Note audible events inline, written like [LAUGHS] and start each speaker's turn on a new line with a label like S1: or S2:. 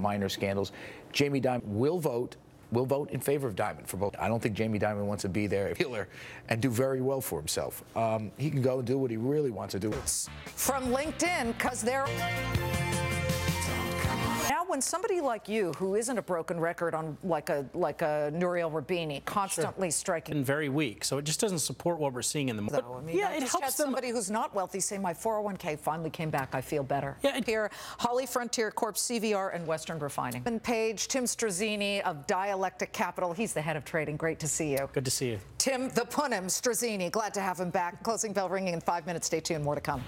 S1: minor scandals. Jamie Dimon will vote. Will vote in favor of Dimon for both. I don't think Jamie Dimon wants to be there [LAUGHS] healer and do very well for himself. Um, he can go and do what he really wants to do.
S2: From LinkedIn, because they're. Now, when somebody like you, who isn't a broken record on like a like a Nouriel Roubini, constantly striking
S3: been very weak, so it just doesn't support what we're seeing in the market.
S2: though. I mean,
S3: yeah,
S2: I
S3: it
S2: just
S3: helps
S2: somebody who's not wealthy say my 401k finally came back. I feel better.
S3: Yeah, it-
S2: Here, Holly Frontier Corp, CVR, and Western Refining. And Page, Tim Strazzini of Dialectic Capital. He's the head of trading. Great to see you.
S3: Good to see you.
S2: Tim the Punim Strazzini. Glad to have him back. Closing bell ringing in five minutes. Stay tuned. More to come.